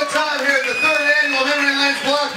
Time here at the third annual Memory Lanes Block